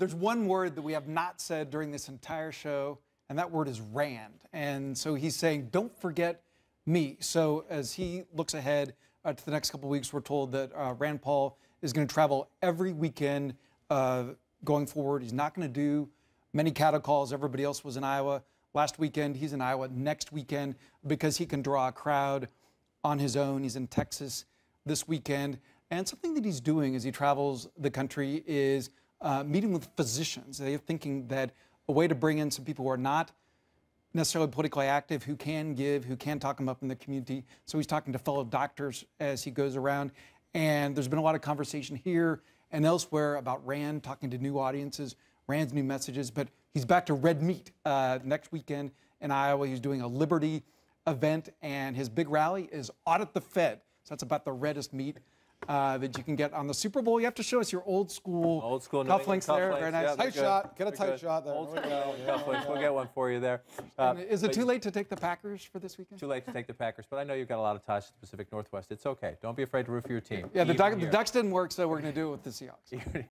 There's one word that we have not said during this entire show, and that word is Rand. And so he's saying, don't forget me. So as he looks ahead uh, to the next couple weeks, we're told that uh, Rand Paul is going to travel every weekend uh, going forward. He's not going to do many cattle calls. Everybody else was in Iowa last weekend. He's in Iowa next weekend because he can draw a crowd on his own. He's in Texas this weekend. And something that he's doing as he travels the country is uh, meeting with physicians. They're thinking that a way to bring in some people who are not necessarily politically active, who can give, who can talk them up in the community. So he's talking to fellow doctors as he goes around. And there's been a lot of conversation here and elsewhere about Rand talking to new audiences, Rand's new messages. But he's back to red meat uh, next weekend in Iowa. He's doing a Liberty event, and his big rally is Audit the Fed. So that's about the reddest meat uh, that you can get on the Super Bowl. You have to show us your old school, old school cufflinks there. Very nice. Yeah, tight good. shot. Get a They're tight good. shot there. Old There we school go. cufflinks. We'll get one for you there. Uh, Is it too late to take the Packers for this weekend? Too late to take the Packers, but I know you've got a lot of ties to the Pacific Northwest. It's okay. Don't be afraid to root for your team. Yeah, the, even duck, the. Ducks didn't work, so we're going to do it with the Seahawks.